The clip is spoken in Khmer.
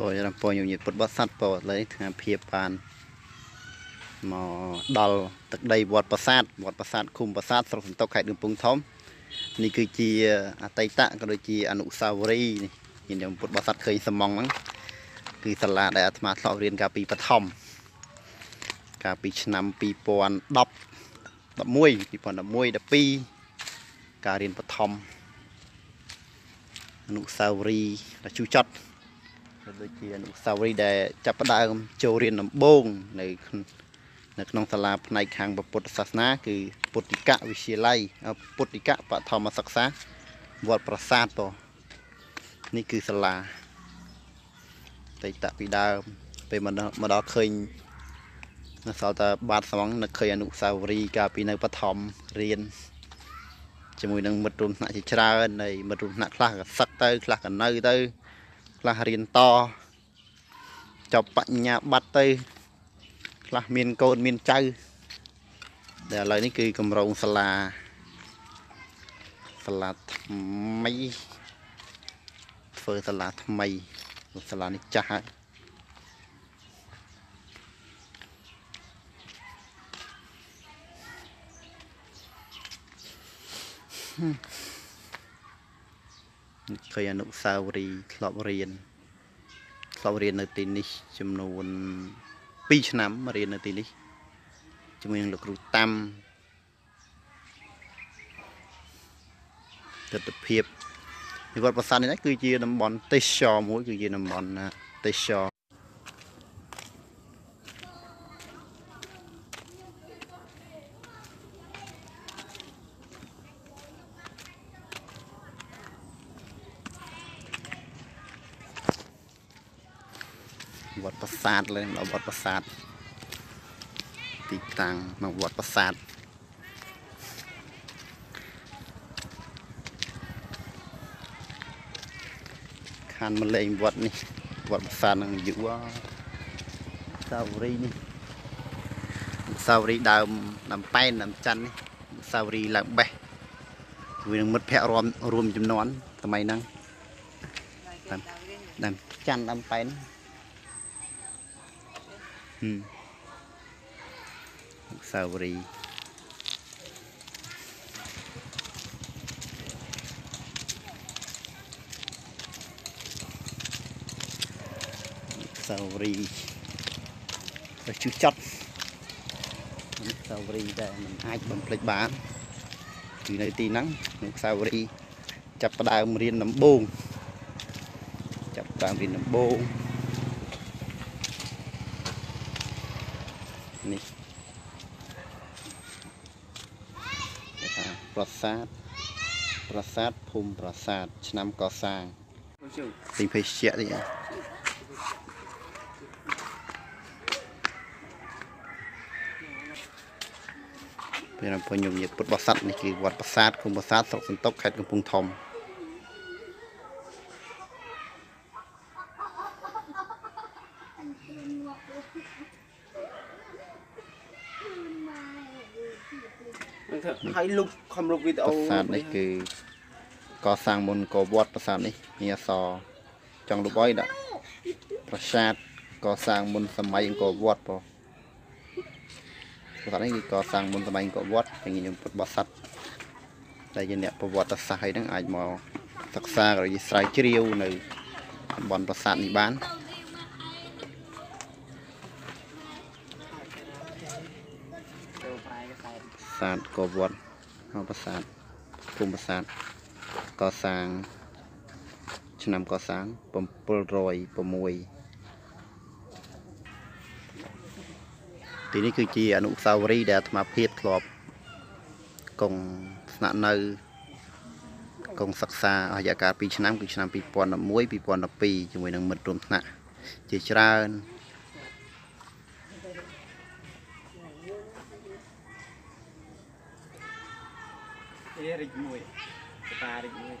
ពរញញៀតពុទ្ធបរិស័ទពរលើថ្ងៃភាពបានមកដល់ទឹកដីវត្តប្រាសាទវត្តប្រាសាទឃុំប្រាសាទស្រុកសន្ទុកខេត្តកំពង់ធំនេះគឺជាអតីតក៏ដូចជាអនុស្សាវរីយ៍នេះខ្ញុំពុទ្ធបរិស័ទឃើញសំងហ្នឹងគឺសាលាដែលអាត្មាធ្លាប់រៀនកាលពីបឋមកាលពីឆ្នាំ2010 11 2011 12ការរៀនបឋមអនុស្សាវរីយ៍ដែលជូរចត់ ក៏ដូចជាអនុស្សាវរីយ៍ដែលចាប់ផ្ដើមចូលរៀនដំបូងនៅនៅក្នុងសាលាផ្នែកខាងពុទ្ធសាសនា គឺពុទ្ធិកវិទ្យាល័យពុទ្ធិកបឋមសិក្សាវត្តប្រាសាទតនេះគឺសាលាតេតពីដើមពេលមកដល់ឃើញនៅសល់តែបាតស្វងនឹកឃើញអនុស្សាវរីយ៍កាលពីនៅបឋមរៀនជាមួយនឹងមិត្តរួមថ្នាក់ជាច្រើននៃមិត្តរួមថ្នាក់ខ្លះក៏សឹកទៅខ្លះក៏នៅទៅ ខ្លះរៀនតចប់បញ្ញាបត្រទៅខ្លះមានកូនមានចៅដែលឥឡូវនេះគឺកម្រងសាលាសាលាថ្មីធ្វើសាលាថ្មីសាលានេះចាស់ហើយ ឃើញអនុស្សាវរីយ៍ធ្លាប់រៀនធ្លាប់រៀននៅទីនេះ ចំនួន2ឆ្នាំរៀននៅទីនេះជាមួយនឹងលោកគ្រូតាំទស្សនភាពនិវត្តប្រាសាទនេះគឺជាតំបន់ទេសចរមួយ គឺជាតំបន់ទេសចរ វត្តប្រាសាទលើដល់វត្តប្រាសាទទីតាំងនៅវត្តប្រាសាទខានមកលេងវត្តនេះវត្តប្រាសាទនឹងយូរសាវរីនេះសាវរីដើមដើមប៉ែនដើមច័ន្ទនេះសាវរីឡើងបេះជាមួយនឹងមិត្តភ័ក្តិរួមរួមចំនួនសម័យហ្នឹងដើមច័ន្ទដើមប៉ែន អនុស្សាវរីយ៍សាវរីយ៍ទៅជឿចត់អនុស្សាវរីយ៍ដែលមិនអាចបំភ្លេចបានគឺនៅទីហ្នឹងអនុស្សាវរីយ៍ចាប់ផ្ដើមរៀនដំបូងចាប់ផ្ដើមរៀនដំបូង នេះគេថាប្រាសាទប្រាសាទភូមិប្រាសាទឆ្នាំកសាងទីភេសជ្ជៈនេះពេលអំពញញញាតពុទ្ធបរិស័ទនេះគឺវត្តប្រាសាទគុំប្រាសាទស្រុកសន្ទុកខេត្តកំពង់ធំ ហើយលុបខំលុបវីដេអូប្រាសាទនេះគឺកសាងមុនកវត្តប្រាសាទនេះមានអសចង់លុបអីដាក់ប្រាសាទកសាងមុនសម័យអង្គរវត្តបងប្រាសាទនេះគឺកសាងមុនសម័យអង្គរវត្តហើយខ្ញុំពុទ្ធបរិស័ទដែលជាអ្នកប្រវត្តិសាស្ត្រអីហ្នឹងអាចមកសិក្សាក៏ដូចជាស្រាវជ្រាវនៅតំបន់ប្រាសាទនេះបាន សាទកវត្តហើយប្រាសាទគុំប្រាសាទកសាង ឆ្នាំកសាង706ទីនេះគឺជាអនុស្សាវរីយ៍ដែលអាត្មាភាពធ្លាប់កងស្នាក់នៅកងសិក្សាអស់រយៈកាល2ឆ្នាំគឺឆ្នាំ2011 2012ជាមួយនឹងមិត្តរួមថ្នាក់ជាច្រើន រីកមួយតារីកមួយ